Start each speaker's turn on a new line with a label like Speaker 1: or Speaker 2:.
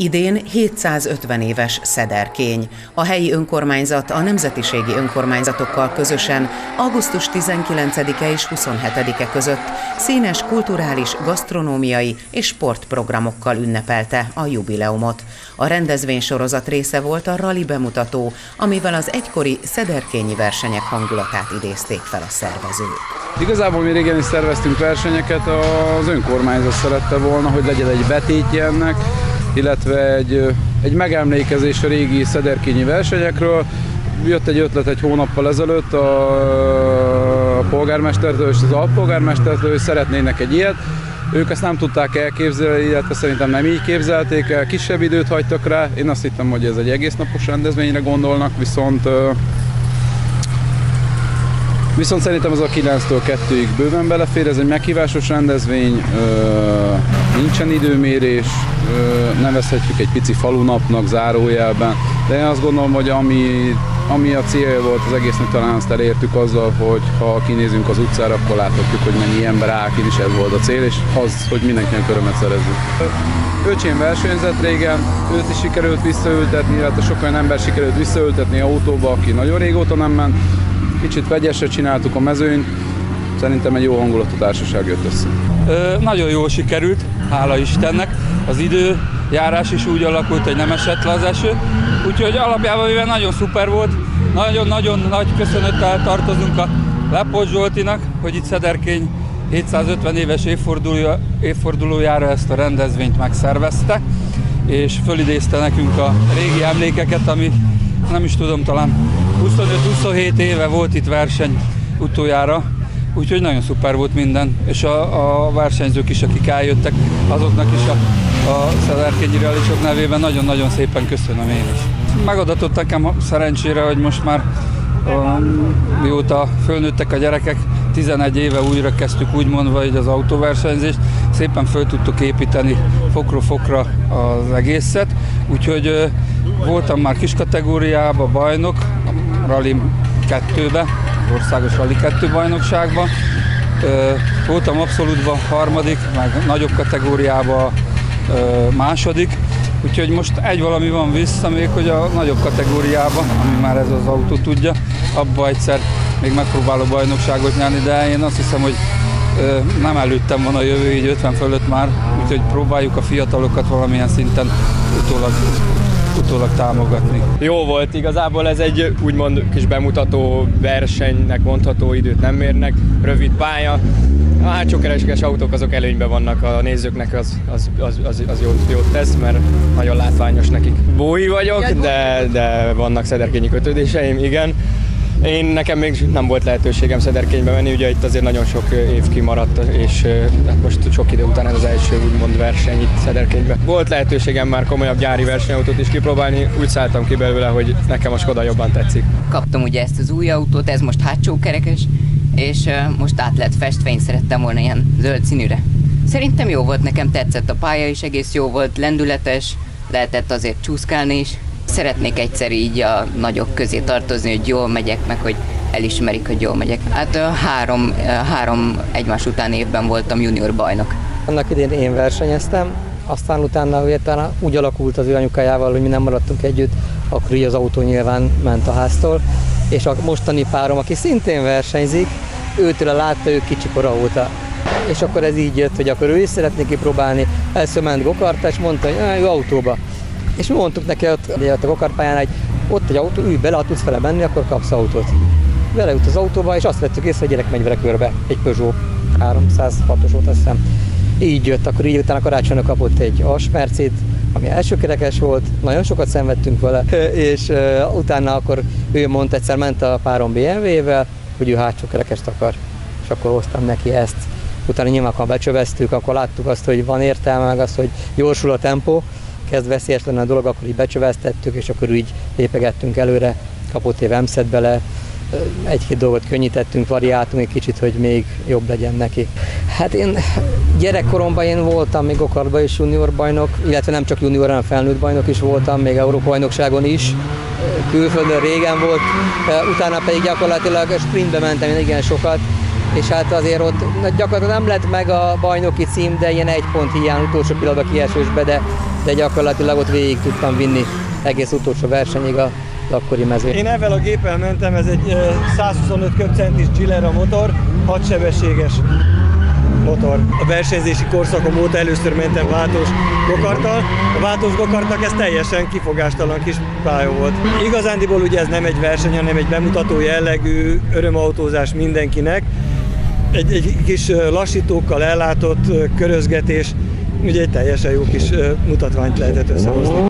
Speaker 1: Idén 750 éves Szederkény. A helyi önkormányzat a nemzetiségi önkormányzatokkal közösen augusztus 19-e és 27-e között színes kulturális, gasztronómiai és sportprogramokkal ünnepelte a jubileumot. A rendezvénysorozat része volt a rally bemutató, amivel az egykori szederkényi versenyek hangulatát idézték fel a szervezők.
Speaker 2: Igazából mi régen is szerveztünk versenyeket, az önkormányzat szerette volna, hogy legyen egy betétje ennek, illetve egy, egy megemlékezés a régi szederkényi versenyekről. Jött egy ötlet egy hónappal ezelőtt a polgármestertől és az alpolgármestertől, hogy szeretnének egy ilyet. Ők ezt nem tudták elképzelni, illetve szerintem nem így képzelték el, kisebb időt hagytak rá. Én azt hittem, hogy ez egy egész napos rendezvényre gondolnak, viszont Viszont szerintem az a 9-től 2-ig bőven belefér, ez egy meghívásos rendezvény, nincsen időmérés, nevezhetjük egy pici falunapnak zárójelben, de én azt gondolom, hogy ami, ami a célja volt az egésznek, talán azt elértük azzal, hogy ha kinézünk az utcára, akkor láthatjuk, hogy mennyi ember áll és ez volt a cél, és az, hogy mindenkinek örömet szerezzük. Öcsém versenyzett régen, őt is sikerült visszaültetni, illetve sok olyan ember sikerült visszaültetni autóba, aki nagyon régóta nem ment, Kicsit vegyesre csináltuk a mezőnyt, szerintem egy jó hangulatú társaság jött össze.
Speaker 3: Ö, nagyon jól sikerült, hála Istennek. Az időjárás is úgy alakult, hogy nem esett le az eső. Úgyhogy alapjában véve nagyon szuper volt. Nagyon-nagyon nagy köszönettel tartozunk a Lepos Zsoltinak, hogy itt Szederkény 750 éves évfordulójára ezt a rendezvényt megszervezte, és fölidézte nekünk a régi emlékeket, ami nem is tudom, talán 25-27 éve volt itt verseny utoljára, úgyhogy nagyon szuper volt minden, és a, a versenyzők is, akik eljöttek, azoknak is a, a Szederkényi realisok nevében nagyon-nagyon szépen köszönöm én is. Megadatott nekem szerencsére, hogy most már um, mióta fölnőttek a gyerekek, 11 éve újra kezdtük úgy mondva hogy az autóversenyzést, szépen föl tudtuk építeni fokról fokra az egészet, úgyhogy voltam már kis kategóriában bajnok, Rally 2-be, országos Rally 2 bajnokságban. Voltam abszolútban harmadik, meg nagyobb kategóriában második, úgyhogy most egy valami van vissza még, hogy a nagyobb kategóriában, ami már ez az autó tudja, abba egyszer még megpróbálok bajnokságot nyerni, de én azt hiszem, hogy nem előttem van a jövő, így 50 fölött már, úgyhogy próbáljuk a fiatalokat valamilyen szinten utólag utólag támogatni.
Speaker 4: Jó volt, igazából ez egy úgymond kis bemutató versenynek mondható időt nem mérnek, rövid pálya. A hátsó kereskedés autók azok előnyben vannak, a nézőknek az, az, az, az, az jót, jót tesz, mert nagyon látványos nekik. Bói vagyok, de, de vannak szederkényi kötődéseim, igen. Én nekem még nem volt lehetőségem Szederkénybe menni, ugye itt azért nagyon sok év kimaradt, és hát most sok idő után ez az első úgymond verseny itt Szederkénybe. Volt lehetőségem már komolyabb gyári versenyautót is kipróbálni, úgy szálltam ki belőle, hogy nekem a Skoda jobban tetszik.
Speaker 5: Kaptam ugye ezt az új autót, ez most hátsó kerekes, és most át lett festve, én szerettem volna ilyen zöld színűre. Szerintem jó volt, nekem tetszett a pálya is, egész jó volt, lendületes, lehetett azért csúszkálni is, Szeretnék egyszer így a nagyok közé tartozni, hogy jól megyek, meg hogy elismerik, hogy jól megyek. Hát három, három egymás után évben voltam junior bajnok.
Speaker 6: Annak idén én versenyeztem, aztán utána utána úgy alakult az ő anyukájával, hogy mi nem maradtunk együtt, akkor így az autó nyilván ment a háztól, és a mostani párom, aki szintén versenyzik, őtől látta ő kicsikora óta. És akkor ez így jött, hogy akkor ő is szeretné kipróbálni. Először ment gokarta, és mondta, hogy ő autóba. És mi mondtuk neki ott, ott a gokarpályán, hogy ott egy autó, ülj bele, ha tudsz fele menni, akkor kapsz autót. Beleült az autóba, és azt vettük észre, hogy gyerek megy vele körbe, egy Peugeot 306-os volt, azt hiszem. Így jött, akkor így utána karácsonyra kapott egy Asmercét, ami elsőkerekes volt, nagyon sokat szenvedtünk vele, és utána akkor ő mondta, egyszer ment a párom BMW-vel, hogy ő hátsó kerekest akar, és akkor hoztam neki ezt. Utána nyilván, ha becsöveztük, akkor láttuk azt, hogy van értelme, meg azt, hogy gyorsul a tempó, kezd veszélyes lenne a dolog, akkor így becsöveztettük, és akkor így lépegettünk előre, kapott év emszet bele, egy-két dolgot könnyítettünk, variáltunk egy kicsit, hogy még jobb legyen neki. Hát én gyerekkoromban én voltam még okarban is junior bajnok, illetve nem csak junior, hanem felnőtt bajnok is voltam, még Európa bajnokságon is. Külföldön régen volt, utána pedig gyakorlatilag sprintbe mentem én igen sokat, és hát azért ott gyakorlatilag nem lett meg a bajnoki cím, de ilyen egy pont hiány utolsó pillanatban kiesősbe, de de gyakorlatilag ott végig tudtam vinni egész utolsó versenyig a akkori mezőn.
Speaker 7: Én ezzel a géppel mentem, ez egy 125 köbcentis Gilera motor, 6 sebességes motor. A versenyzési korszakom óta először mentem váltós gokarttal. A váltós gokartnak ez teljesen kifogástalan kis pálya volt. Igazándiból ugye ez nem egy verseny, hanem egy bemutató jellegű örömautózás mindenkinek. Egy, egy kis lassítókkal ellátott körözgetés, ugye egy teljesen jó kis mutatványt lehetett összehozni.